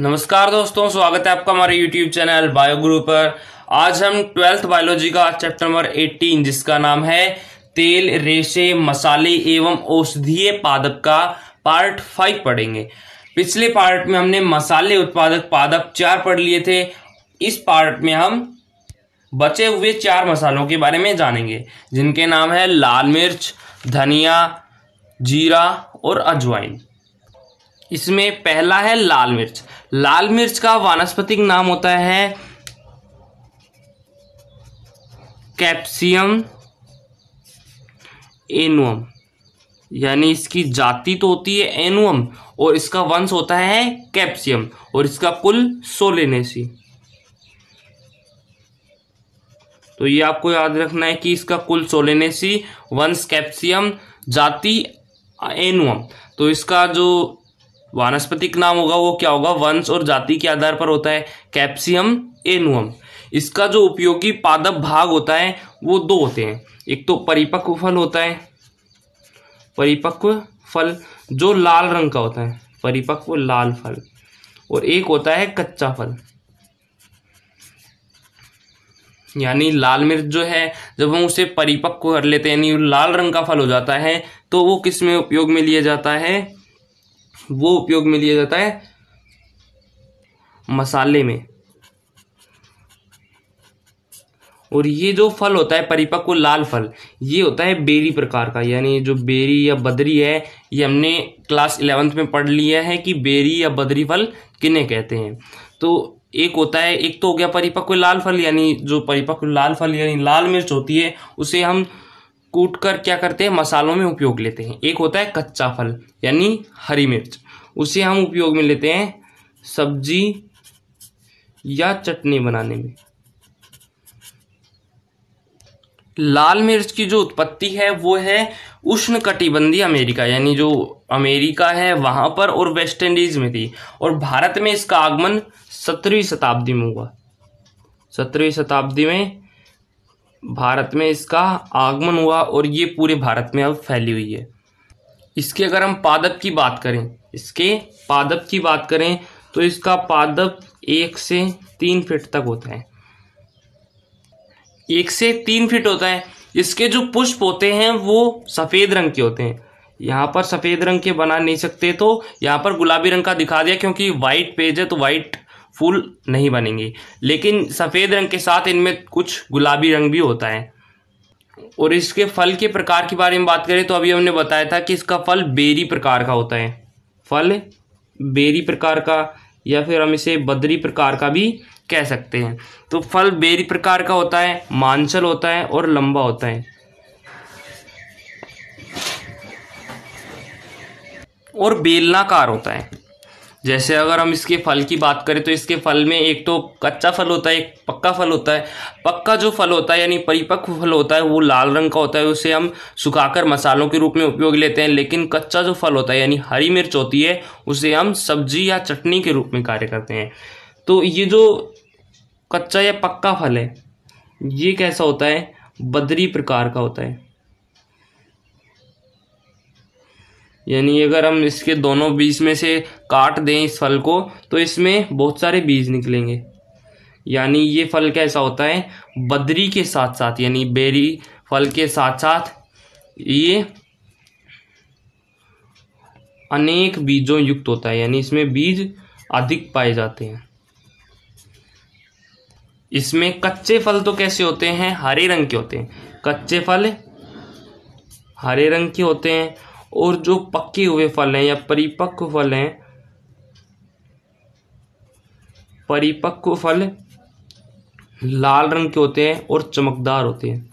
नमस्कार दोस्तों, स्वागत है आपका हमारे YouTube चैनल बायो गुरु पर। आज हम ट्वेल्थ बायोलॉजी का चैप्टर नंबर 18 जिसका नाम है तेल, रेशे, मसाले एवं औषधीय पादप का पार्ट फाइव पढ़ेंगे। पिछले पार्ट में हमने मसाले उत्पादक पादप चार पढ़ लिए थे। इस पार्ट में हम बचे हुए चार मसालों के बारे में जानेंगे, जिनके नाम है लाल मिर्च, धनिया, जीरा और अजवाइन। इसमें पहला है लाल मिर्च। लाल मिर्च का वानस्पतिक नाम होता है कैप्सियम एनुअम। यानी इसकी जाति तो होती है एनुअम, और इसका वंश होता है कैप्सियम, और इसका कुल सोलेनेसी। तो ये आपको याद रखना है कि इसका कुल सोलेनेसी, वंश कैप्सियम, जाति एनुअम। तो इसका जो वानस्पतिक नाम होगा, वो क्या होगा? वंश और जाति के आधार पर होता है, कैप्सियम, एनुअम। इसका जो उपयोगी पादप भाग होता है, वो दो होते हैं। एक तो परिपक्व फल होता है, परिपक्व फल जो लाल रंग का होता है, परिपक्व लाल फल। और एक होता है कच्चा फल। यानी लाल मिर्च जो है, जब हम उसे परिपक्व कर लेते हैं, यानी लाल रंग का फल हो जाता है तो वो किसमें उपयोग में लिया जाता है? वो उपयोग में लिया जाता है मसाले में। और ये जो फल होता है, परिपक्व लाल फल, ये होता है बेरी प्रकार का, यानी जो बेरी या बदरी है, ये हमने क्लास इलेवेंथ में पढ़ लिया है कि बेरी या बदरी फल किन्हें कहते हैं। तो एक होता है, एक तो हो गया परिपक्व लाल फल, यानी जो परिपक्व लाल फल, यानी लाल मिर्च होती है, उसे हम कूट कर क्या करते हैं? मसालों में उपयोग लेते हैं। एक होता है कच्चा फल, यानी हरी मिर्च। उसे हम उपयोग में लेते हैं सब्ज़ी या चटनी बनाने में। लाल मिर्च की जो उत्पत्ति है, वो है उष्ण कटिबंधीय अमेरिका, यानी जो अमेरिका है, वहाँ पर और वेस्ट इंडीज में थी। और भारत में इसका आगमन सत्रहवीं शताब्दी में हुआ। सत्रहवीं शताब्दी में भारत में इसका आगमन हुआ और ये पूरे भारत में अब फैली हुई है। इसके अगर हम पादप की बात करें, इसके पादप की बात करें तो इसका पादप एक से तीन फीट तक होता है। एक से तीन फीट होता है। इसके जो पुष्प होते हैं, वो सफ़ेद रंग के होते हैं। यहाँ पर सफ़ेद रंग के बना नहीं सकते तो यहाँ पर गुलाबी रंग का दिखा दिया, क्योंकि व्हाइट पेज है तो व्हाइट फूल नहीं बनेंगे। लेकिन सफ़ेद रंग के साथ इनमें कुछ गुलाबी रंग भी होता है। और इसके फल के प्रकार के बारे में बात करें तो अभी हमने बताया था कि इसका फल बेरी प्रकार का होता है। फल बेरी प्रकार का या फिर हम इसे बदरी प्रकार का भी कह सकते हैं। तो फल बेरी प्रकार का होता है, मांसल होता है और लंबा होता है। और बेलनाकार होता है। जैसे अगर हम इसके फल की बात करें तो इसके फल में एक तो कच्चा फल होता है, एक पक्का फल होता है। पक्का जो फल होता है, यानी परिपक्व फल होता है, वो लाल रंग का होता है, उसे हम सुखाकर मसालों के रूप में उपयोग लेते हैं। लेकिन कच्चा जो फल होता है, यानी हरी मिर्च होती है, उसे हम सब्ज़ी या चटनी के रूप में कार्य करते हैं। तो ये जो कच्चा या पक्का फल है, ये कैसा होता है? बदरी प्रकार का होता है। यानी अगर हम इसके दोनों बीज में से काट दें इस फल को तो इसमें बहुत सारे बीज निकलेंगे। यानी ये फल कैसा होता है? बदरी के साथ साथ यानी बेरी फल के साथ साथ ये अनेक बीजों युक्त होता है, यानी इसमें बीज अधिक पाए जाते हैं। इसमें कच्चे फल तो कैसे होते हैं? हरे रंग के होते हैं। कच्चे फल हरे रंग के होते हैं और जो पके हुए फल हैं या परिपक्व फल हैं, परिपक्व फल लाल रंग के होते हैं और चमकदार होते हैं।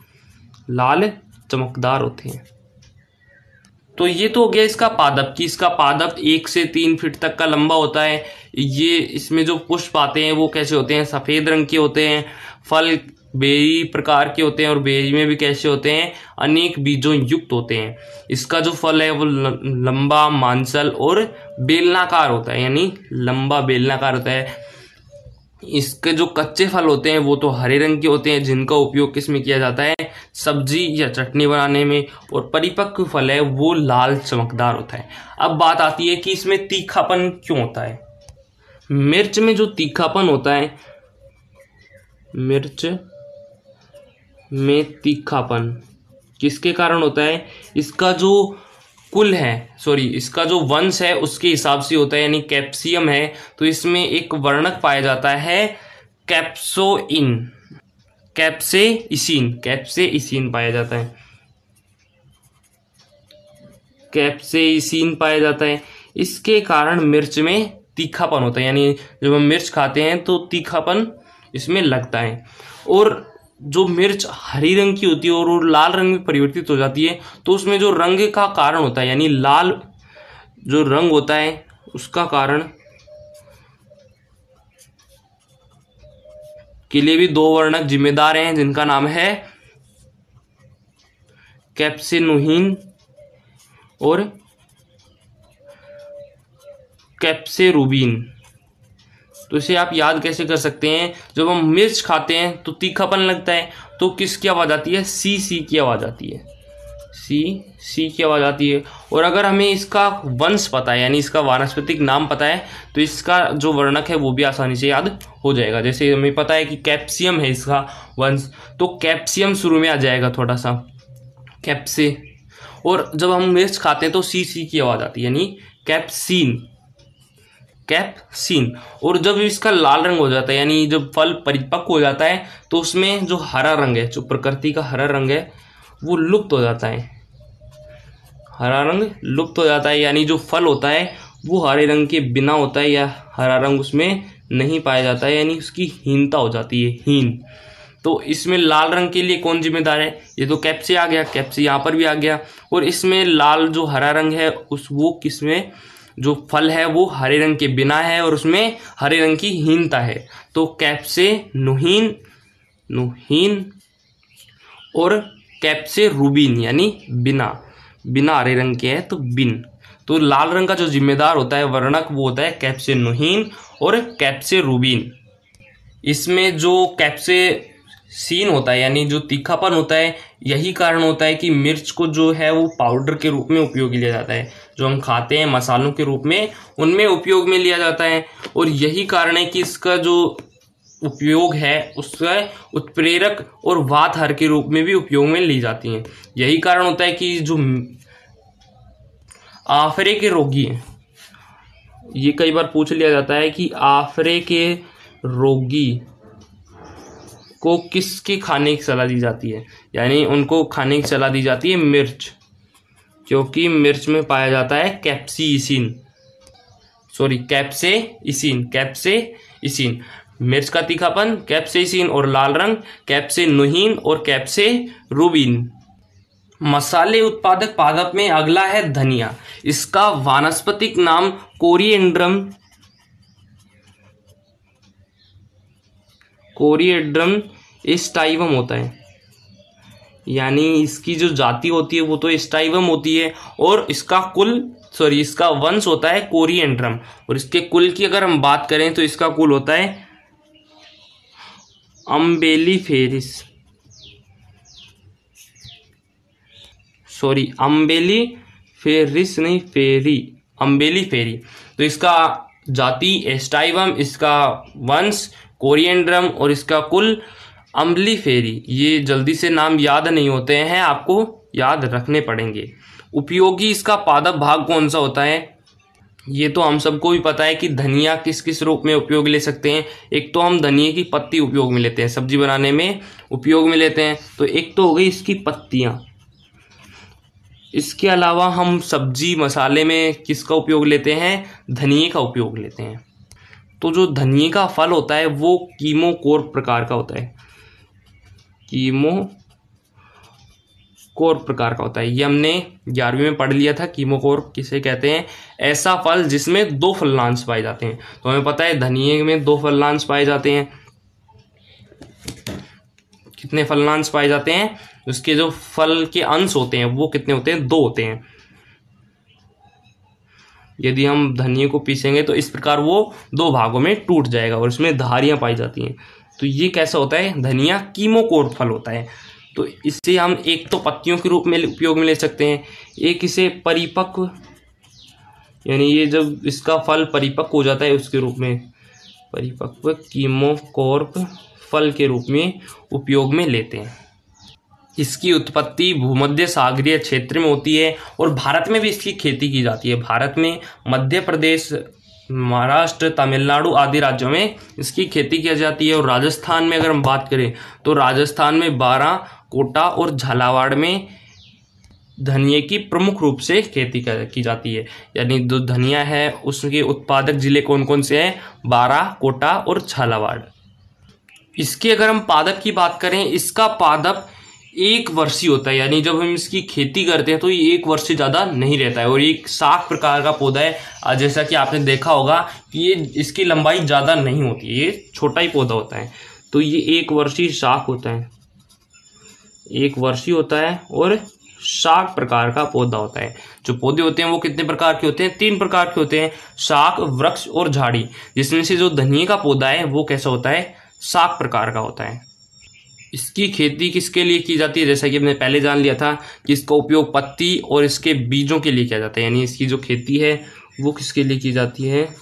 लाल चमकदार होते हैं। तो ये तो हो गया इसका पादप, कि इसका पादप एक से तीन फीट तक का लंबा होता है। ये इसमें जो पुष्प आते हैं वो कैसे होते हैं? सफ़ेद रंग के होते हैं। फल बेरी प्रकार के होते हैं और बेरी में भी कैसे होते हैं? अनेक बीजों युक्त होते हैं। इसका जो फल है वो लंबा, मांसल और बेलनाकार होता है, यानी लंबा बेलनाकार होता है। इसके जो कच्चे फल होते हैं वो तो हरे रंग के होते हैं, जिनका उपयोग किसमें किया जाता है? सब्ज़ी या चटनी बनाने में। और परिपक्व फल है, वो लाल चमकदार होता है। अब बात आती है कि इसमें तीखापन क्यों होता है? मिर्च में जो तीखापन होता है, मिर्च में तीखापन। किसके कारण होता है? इसका जो कुल है सॉरी इसका जो वंश है, उसके हिसाब से होता है, यानी कैप्सियम है तो इसमें एक वर्णक पाया जाता है, कैप्सोइन। कैप्से इसीन कैप्से इसीन पाया जाता है। कैप्से इसीन पाया जाता है। इसके कारण मिर्च में तीखापन होता है, यानी जब हम मिर्च खाते हैं तो तीखापन इसमें लगता है। और जो मिर्च हरी रंग की होती है और वो लाल रंग में परिवर्तित हो जाती है तो उसमें जो रंग का कारण होता है, यानी लाल जो रंग होता है, उसका कारण के लिए भी दो वर्णक जिम्मेदार हैं, जिनका नाम है कैप्सिनुहीन और कैप्सेरूबिन। तो इसे आप याद कैसे कर सकते हैं? जब हम मिर्च खाते हैं तो तीखापन लगता है। तो किसकी आवाज़ आती है? सी सी की आवाज़ आती है। सी सी की आवाज़ आती है। और अगर हमें इसका वंश पता है, यानी इसका वानस्पतिक नाम पता है तो इसका जो वर्णक है, वो भी आसानी से याद हो जाएगा। जैसे हमें पता है कि कैप्सियम है इसका वंश तो कैप्सियम शुरू में आ जाएगा थोड़ा सा। कैप्से। और जब हम मिर्च खाते हैं तो सी सी की आवाज़ आती है, यानी कैप्सिन। कैप्सिन और जब इसका लाल रंग हो जाता है, यानी जब फल परिपक्व हो जाता है तो उसमें जो हरा रंग है, जो प्रकृति का हरा रंग है, वो लुप्त हो जाता है। हरा रंग लुप्त हो जाता है, यानी जो फल होता है, वो हरे रंग के बिना होता है या हरा रंग उसमें नहीं पाया जाता है, यानी उसकी हीनता हो जाती है, हीन। तो इसमें लाल रंग के लिए कौन जिम्मेदार है? ये तो कैप्सी आ गया कैप्सी यहाँ पर भी आ गया। और इसमें लाल जो हरा रंग है, उस वो किसमें जो फल है वो हरे रंग के बिना है और उसमें हरे रंग की हीनता है। तो कैप्से नुहीन नुहीन और कैप्से रूबीन, यानी बिना बिना हरे रंग के है तो बिन। तो लाल रंग का जो जिम्मेदार होता है, वर्णक वो होता है कैप्से नुहीन और कैप्से रूबीन। इसमें जो कैप्से सीन होता है, यानी जो तीखापन होता है, यही कारण होता है कि मिर्च को जो है वो पाउडर के रूप में उपयोग लिया जाता है। जो हम खाते हैं मसालों के रूप में, उनमें उपयोग में लिया जाता है। और यही कारण है कि इसका जो उपयोग है, उसका उत्प्रेरक और वात हर के रूप में भी उपयोग में ली जाती हैं। यही कारण होता है कि जो आफरे के रोगी हैं, ये कई बार पूछ लिया जाता है कि आफरे के रोगी को किसके खाने की सलाह दी जाती है? यानी उनको खाने की सलाह दी जाती है मिर्च क्योंकि मिर्च में पाया जाता है कैप्सीसिन। सॉरी कैप्से इसिन कैप्से इसिन मिर्च का तीखापन कैप्सेसिन और लाल रंग कैप्से नुहीन और कैप्से रूबिन मसाले उत्पादक पादप में अगला है धनिया। इसका वानस्पतिक नाम कोरिएंड्रम कोरिएड्रम स्टाइवम होता है। यानी इसकी जो जाति होती है, वो तो स्टाइवम होती है और इसका कुल सॉरी इसका वंश होता है कोरिएंड्रम और इसके कुल की अगर हम बात करें तो इसका कुल होता है अम्बेली फेरिस सॉरी अम्बेली फेरिस नहीं, फेरी अम्बेली फेरी तो इसका जाति एस्टाइवम इसका वंश कोरिएंड्रम और इसका कुल अम्बली फेरी। ये जल्दी से नाम याद नहीं होते हैं, आपको याद रखने पड़ेंगे। उपयोगी इसका पादप भाग कौन सा होता है? ये तो हम सबको भी पता है कि धनिया किस किस रूप में उपयोग ले सकते हैं। एक तो हम धनिया की पत्ती उपयोग में लेते हैं, सब्ज़ी बनाने में उपयोग में लेते हैं। तो एक तो हो गई इसकी पत्तियाँ। इसके अलावा हम सब्ज़ी मसाले में किसका उपयोग लेते हैं? धनिए का उपयोग लेते हैं। तो जो धनिए का फल होता है, वो कीमोकोर प्रकार का होता है। कीमो कोर प्रकार का होता है। ये हमने ग्यारहवीं में पढ़ लिया था कीमोकोर किसे कहते हैं? ऐसा फल जिसमें दो फलनांश पाए जाते हैं। तो हमें पता है, धनिए में दो फलनांश पाए जाते हैं। कितने फलनांश पाए जाते हैं? उसके जो फल के अंश होते हैं, वो कितने होते हैं? दो होते हैं। यदि हम धनिए को पीसेंगे तो इस प्रकार वो दो भागों में टूट जाएगा और इसमें धारियाँ पाई जाती हैं। तो ये कैसा होता है? धनिया कीमोकोर फल होता है। तो इससे हम एक तो पत्तियों के रूप में उपयोग में ले सकते हैं। एक इसे परिपक्व यानी ये जब इसका फल परिपक्व हो जाता है उसके रूप में, परिपक्व कीमोकोर्प फल के रूप में उपयोग में लेते हैं। इसकी उत्पत्ति भूमध्य सागरीय क्षेत्र में होती है और भारत में भी इसकी खेती की जाती है। भारत में मध्य प्रदेश, महाराष्ट्र, तमिलनाडु आदि राज्यों में इसकी खेती की जाती है। और राजस्थान में अगर हम बात करें तो राजस्थान में बारह कोटा और झालावाड़ में धनिया की प्रमुख रूप से खेती की जाती है। यानी जो धनिया है, उसके उत्पादक ज़िले कौन कौन से हैं? बारह कोटा और झालावाड़। इसके अगर हम पादप की बात करें, इसका पादप एक वर्षीय होता है, यानी जब हम इसकी खेती करते हैं तो ये एक वर्ष से ज़्यादा नहीं रहता है। और एक साख प्रकार का पौधा है जैसा कि आपने देखा होगा कि ये इसकी लंबाई ज़्यादा नहीं होती ये छोटा ही पौधा होता है। तो ये एक वर्षीय साख होता है। एक वर्षीय होता है और शाख प्रकार का पौधा होता है। जो पौधे होते हैं वो कितने प्रकार के होते हैं? तीन प्रकार के होते हैं शाख वृक्ष और झाड़ी। जिसमें से जो धनिया का पौधा है वो कैसा होता है? शाख प्रकार का होता है। इसकी खेती किसके लिए की जाती है? जैसा कि हमने पहले जान लिया था कि इसका उपयोग पत्ती और इसके बीजों के लिए किया जाता है। यानी इसकी जो खेती है, वो किसके लिए की जाती है?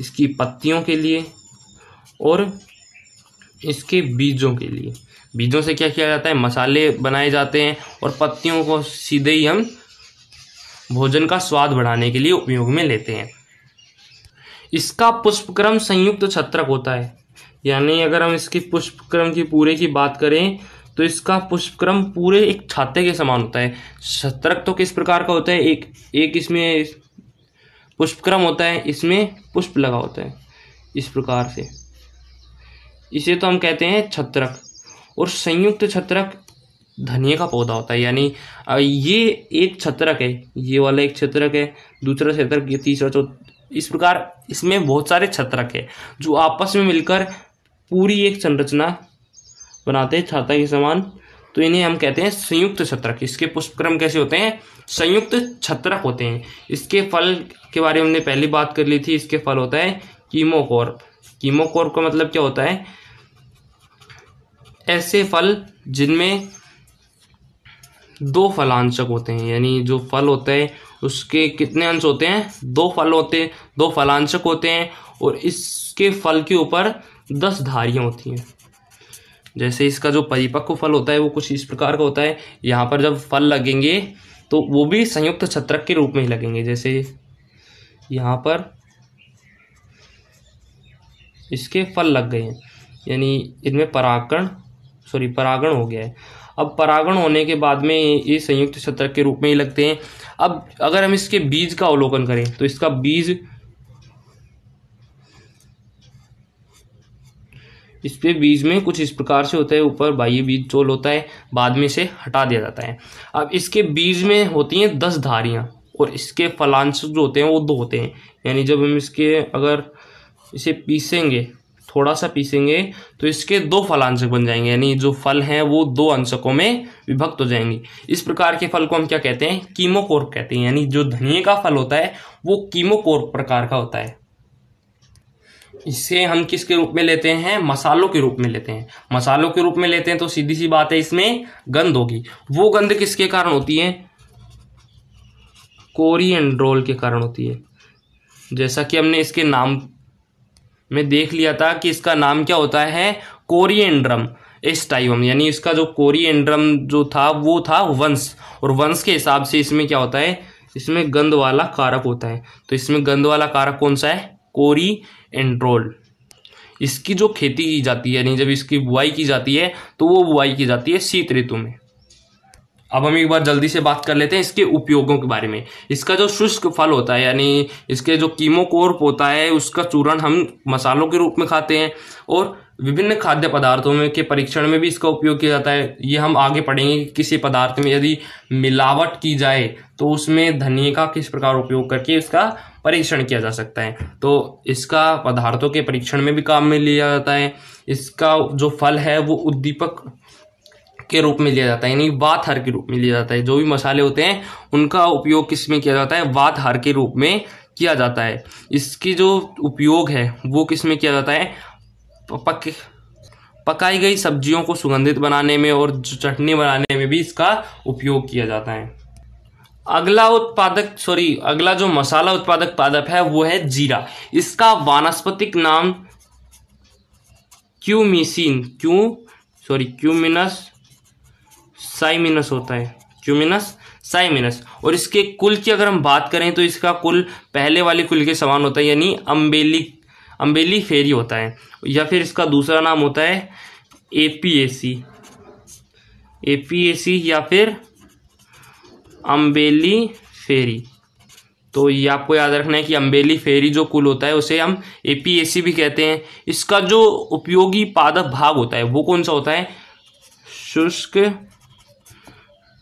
इसकी पत्तियों के लिए और इसके बीजों के लिए। बीजों से क्या किया जाता है? मसाले बनाए जाते हैं और पत्तियों को सीधे ही हम भोजन का स्वाद बढ़ाने के लिए उपयोग में लेते हैं। इसका पुष्पक्रम संयुक्त छत्रक होता है। यानी अगर हम इसकी पुष्पक्रम की पूरे की बात करें तो इसका पुष्पक्रम पूरे एक छाते के समान होता है। छत्रक तो किस प्रकार का होता है? एक एक इसमें पुष्पक्रम होता है, इसमें पुष्प लगा होता है, इस प्रकार से। इसे तो हम कहते हैं छत्रक। और संयुक्त छत्रक धनिया का पौधा होता है, यानी ये एक छत्रक है, ये वाला एक छत्रक है, दूसरा छत्रक, ये तीसरा चौथा, इस प्रकार इसमें बहुत सारे छत्रक है, जो आपस में मिलकर पूरी एक संरचना बनाते हैं, छाता के समान। तो इन्हें हम कहते हैं संयुक्त छत्रक। इसके पुष्पक्रम कैसे होते हैं? संयुक्त छत्रक होते हैं। इसके फल के बारे में हमने पहली बात कर ली थी। इसके फल होता है कीमोकोर कीमोकोर का मतलब क्या होता है? ऐसे फल जिनमें दो फलांशक होते हैं। यानी जो फल होता है, उसके कितने अंश होते हैं? दो फल होते हैं, दो फलांशक होते हैं और इसके फल के ऊपर दस धारियाँ होती हैं। जैसे इसका जो परिपक्व फल होता है, वो कुछ इस प्रकार का होता है। यहाँ पर जब फल लगेंगे तो वो भी संयुक्त छत्रक के रूप में ही लगेंगे। जैसे यहाँ पर इसके फल लग गए हैं। यानी इनमें परागण सॉरी परागण हो गया है। अब परागण होने के बाद में ये संयुक्त छत्रक के रूप में ही लगते हैं। अब अगर हम इसके बीज का अवलोकन करें तो इसका बीज इस पे बीज में कुछ इस प्रकार से होता है, ऊपर बाह्य बीज चोल होता है, बाद में से हटा दिया जाता है। अब इसके बीज में होती हैं दस धारियाँ, और इसके फलांश जो होते हैं वो दो होते हैं। यानी जब हम इसके अगर इसे पीसेंगे थोड़ा सा पीसेंगे तो इसके दो फलांशक बन जाएँगे। यानी जो फल हैं वो दो अंशकों में विभक्त हो जाएँगे। इस प्रकार के फल को हम क्या कहते हैं? कीमोकोर कहते हैं। यानी जो धनिए का फल होता है, वो कीमोकोर प्रकार का होता है। इसे हम किसके रूप में लेते हैं? मसालों के रूप में लेते हैं। मसालों के रूप में लेते हैं तो सीधी सी बात है, इसमें गंध होगी। वो गंध किसके कारण होती है? कोरिएंड्रोल के कारण होती है। जैसा कि हमने इसके नाम में देख लिया था कि इसका नाम क्या होता है? कोरिएंड्रम, एस्टाइवम, यानी इसका जो कोरिएंड्रम जो था, वो था वंश। और वंश के हिसाब से इसमें क्या होता है? इसमें गंध वाला कारक होता है। तो इसमें गंध वाला कारक कौन सा है? कोरी एंड्रोल। इसकी जो खेती की जाती है, यानी जब इसकी बुआई की जाती है तो वो बुआई की जाती है शीत ऋतु में। अब हम एक बार जल्दी से बात कर लेते हैं इसके उपयोगों के बारे में। इसका जो शुष्क फल होता है, यानी इसके जो कीमोकोर्प होता है, उसका चूरण हम मसालों के रूप में खाते हैं और विभिन्न खाद्य पदार्थों में के परीक्षण में भी इसका उपयोग किया जाता है। ये हम आगे पढ़ेंगे कि किसी पदार्थ में यदि मिलावट की जाए तो उसमें धनिया का किस प्रकार उपयोग करके इसका परीक्षण किया जा सकता है। तो इसका पदार्थों के परीक्षण में भी काम में लिया जाता है। इसका जो फल है, वो उद्दीपक के रूप में लिया जाता है, यानी वात हार के रूप में लिया जाता है। जो भी मसाले होते हैं, उनका उपयोग किसमें किया जाता है? वात हार के रूप में किया जाता है। इसकी जो उपयोग है, वो किसमें किया जाता है? पक, पकाई गई सब्जियों को सुगंधित बनाने में और चटनी बनाने में भी इसका उपयोग किया जाता है। अगला उत्पादक सॉरी अगला जो मसाला उत्पादक पादप है, वो है जीरा। इसका वानस्पतिक नाम क्यूमिसिन, क्यू सॉरी क्यूमिनस, साइमिनस होता है। क्यूमिनस, साइमिनस। और इसके कुल की अगर हम बात करें तो इसका कुल पहले वाले कुल के समान होता है, यानी अम्बेली अम्बेली फेरी होता है। या फिर इसका दूसरा नाम होता है एपीएसी एपीएसी या फिर अम्बेली फेरी। तो ये आपको याद रखना है कि अम्बेली फेरी जो कुल होता है, उसे हम एपीएसी भी कहते हैं। इसका जो उपयोगी पादप भाग होता है, वो कौन सा होता है? शुष्क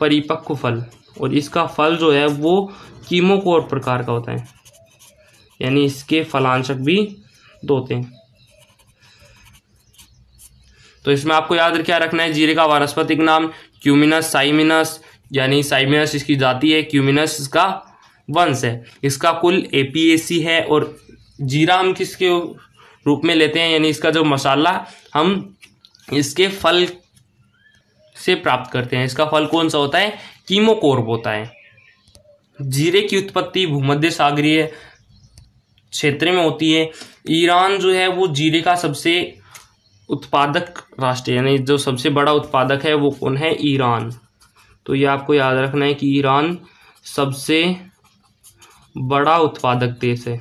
परिपक्व फल। और इसका फल जो है, वो कीमोकोर प्रकार का होता है। यानी इसके फलांशक भी दो होते हैं। तो इसमें आपको याद क्या रखना है? जीरे का वानस्पतिक नाम, क्यूमिनस, साइमिनस यानी साइमिनस इसकी जाति है, क्यूमिनस इसका वंश है। इसका कुल एपीएसी है और जीरा हम किसके रूप में लेते हैं, यानी इसका जो मसाला हम इसके फल से प्राप्त करते हैं। इसका फल कौन सा होता है? कीमोकोर्ब होता है। जीरे की उत्पत्ति भूमध्य सागरीय क्षेत्र में होती है। ईरान जो है, वो जीरे का सबसे उत्पादक राष्ट्र यानी जो सबसे बड़ा उत्पादक है, वो कौन है? ईरान। तो ये आपको याद रखना है कि ईरान सबसे बड़ा उत्पादक देश है।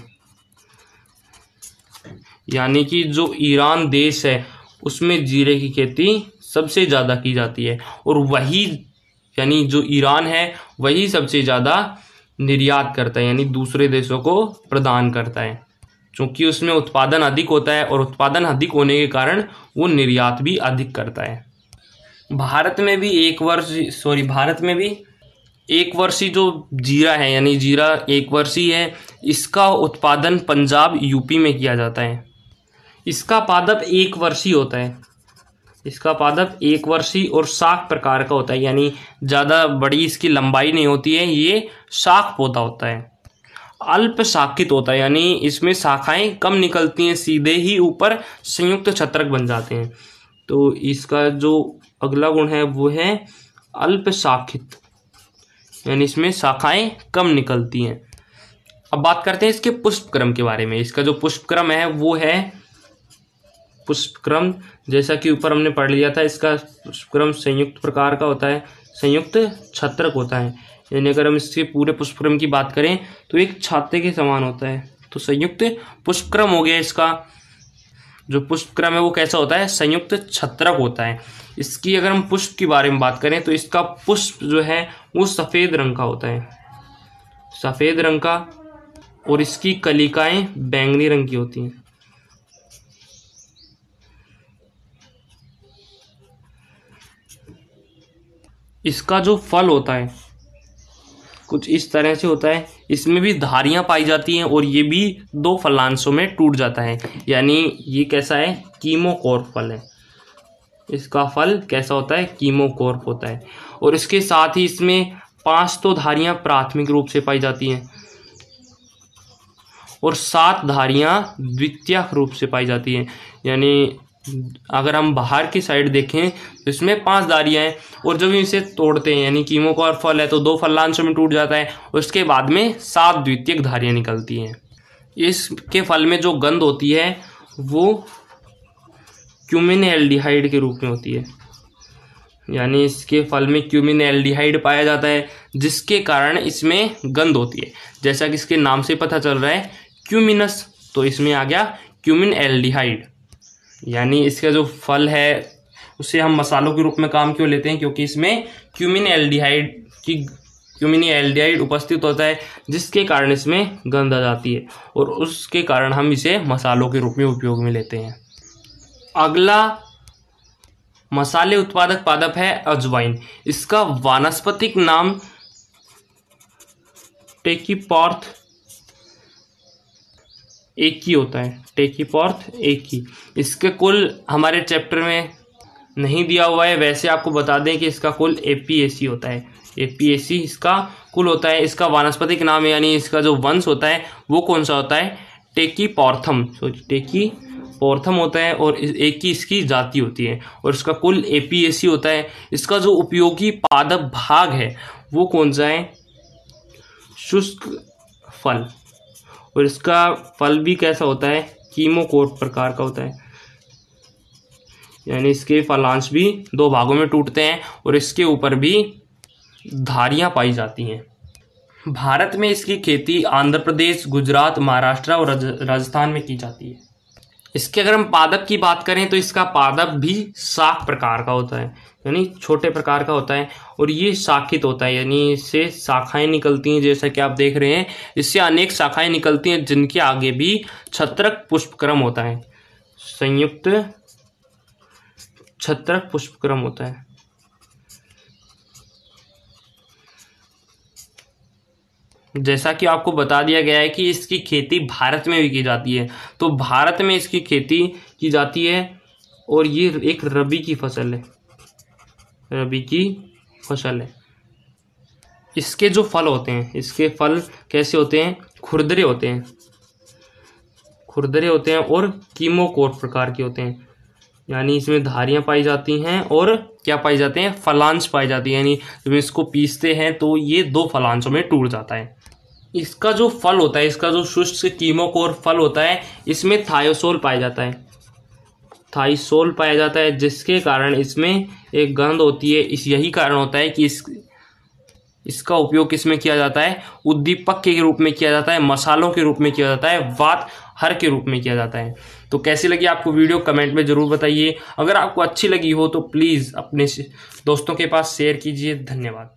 यानी कि जो ईरान देश है, उसमें जीरे की खेती सबसे ज़्यादा की जाती है और वही, यानी जो ईरान है, वही सबसे ज़्यादा निर्यात करता है, यानी दूसरे देशों को प्रदान करता है। क्योंकि उसमें उत्पादन अधिक होता है और उत्पादन अधिक होने के कारण वो निर्यात भी अधिक करता है। भारत में भी एक वर्ष सॉरी भारत में भी एक वर्षीय जो जीरा है, यानी जीरा एक वर्षीय है इसका उत्पादन पंजाब, यूपी में किया जाता है। इसका पादप एक वर्षीय होता है। इसका पादप एक वर्षीय और शाख प्रकार का होता है, यानी ज़्यादा बड़ी इसकी लंबाई नहीं होती है, ये शाख पौधा होता है। अल्प शाखित होता है, यानी इसमें शाखाएँ कम निकलती हैं, सीधे ही ऊपर संयुक्त छत्रक बन जाते हैं। तो इसका जो अगला गुण है, वो है अल्प शाखित यानी इसमें शाखाएँ कम निकलती हैं। अब बात करते हैं इसके पुष्पक्रम के बारे में। इसका जो पुष्पक्रम है, वो है पुष्पक्रम। जैसा कि ऊपर हमने पढ़ लिया था, इसका पुष्पक्रम संयुक्त प्रकार का होता है, संयुक्त छत्रक होता है। यानी अगर हम इसके पूरे पुष्पक्रम की बात करें तो एक छाते के समान होता है। तो संयुक्त पुष्पक्रम हो गया इसका। जो पुष्पक्रम है वो कैसा होता है? संयुक्त छत्रक होता है। इसकी अगर हम पुष्प के बारे में बात करें तो इसका पुष्प जो है, वो सफ़ेद रंग का होता है। सफ़ेद रंग का और इसकी कलिकाएँ बैंगनी रंग की होती हैं। इसका जो फल होता है, कुछ इस तरह से होता है इसमें भी धारियाँ पाई जाती हैं और ये भी दो फलांशों में टूट जाता है। यानी ये कैसा है? कीमोकोर्प फल है। इसका फल कैसा होता है? कीमोकोर्प होता है। और इसके साथ ही इसमें पाँच तो धारियाँ प्राथमिक रूप से पाई जाती हैं। और सात धारियाँ द्वितीय रूप से पाई जाती हैं। यानी अगर हम बाहर की साइड देखें तो इसमें पाँच दारियाँ हैं और जब इसे तोड़ते हैं, यानी कीमो का और फल है तो दो फलांशों में टूट जाता है उसके बाद में सात द्वितीयक धारियाँ निकलती हैं। इसके फल में जो गंध होती है, वो क्यूमिन एल्डिहाइड के रूप में होती है। यानी इसके फल में क्यूमिन एल्डिहाइड पाया जाता है, जिसके कारण इसमें गंध होती है। जैसा कि इसके नाम से पता चल रहा है क्यूमिनस तो इसमें आ गया क्यूमिन एल्डिहाइड यानी इसका जो फल है, उसे हम मसालों के रूप में काम क्यों लेते हैं? क्योंकि इसमें क्यूमिन एल्डिहाइड की क्यूमिनी एल्डिहाइड उपस्थित होता है, जिसके कारण इसमें गंध आ जाती है और उसके कारण हम इसे मसालों के रूप में उपयोग में लेते हैं। अगला मसाले उत्पादक पादप है अजवाइन। इसका वानस्पतिक नाम टेकीपॉर्थ एक ही होता है। टेकीपॉर्थ एक ही। इसके कुल हमारे चैप्टर में नहीं दिया हुआ है। वैसे आपको बता दें कि इसका कुल एपीएसी होता है। एपीएसी इसका कुल होता है। इसका वानस्पतिक नाम यानी इसका जो वंश होता है, वो कौन सा होता है? टेकी पॉर्थम सॉरी टेकी पॉर्थम होता है और एक ही इसकी जाति होती है। और इसका कुल एपीएसी होता है। इसका जो उपयोगी पादप भाग है, वो कौन सा है? शुष्क फल। और इसका फल भी कैसा होता है? कीमोकोट प्रकार का होता है। यानी इसके फलांश भी दो भागों में टूटते हैं और इसके ऊपर भी धारियाँ पाई जाती हैं। भारत में इसकी खेती आंध्र प्रदेश, गुजरात, महाराष्ट्र और राजस्थान में की जाती है। इसके अगर हम पादप की बात करें तो इसका पादप भी शाख प्रकार का होता है, यानी छोटे प्रकार का होता है और ये शाखित होता है, यानी इससे शाखाएँ निकलती हैं जैसा कि आप देख रहे हैं। इससे अनेक शाखाएँ निकलती हैं जिनके आगे भी छत्रक पुष्पक्रम होता है। संयुक्त छत्रक पुष्पक्रम होता है। जैसा कि आपको बता दिया गया है कि इसकी खेती भारत में भी की जाती है। तो भारत में इसकी खेती की जाती है और ये एक रबी की फ़सल है। रबी की फ़सल है। इसके जो फल होते हैं, इसके फल कैसे होते हैं? खुरदरे होते हैं। खुरदरे होते हैं और कीमोकोट प्रकार के होते हैं। यानी इसमें धारियाँ पाई जाती हैं और क्या पाई जाते हैं? फलांश पाई जाती है। यानी जब इसको पीसते हैं तो ये दो फलांशों में टूट जाता है। इसका जो फल होता है, इसका जो शुष्क कीमोकोर फल होता है, इसमें थायोसोल पाया जाता है। थाइसोल पाया जाता है जिसके कारण इसमें एक गंध होती है। इस यही कारण होता है कि इस, इसका उपयोग किसमें किया जाता है? उद्दीपक के रूप में किया जाता है, मसालों के रूप में किया जाता है, वात हर के रूप में किया जाता है। तो कैसी लगी आपको वीडियो, कमेंट में ज़रूर बताइए। अगर आपको अच्छी लगी हो तो प्लीज़ अपने दोस्तों के पास शेयर कीजिए। धन्यवाद।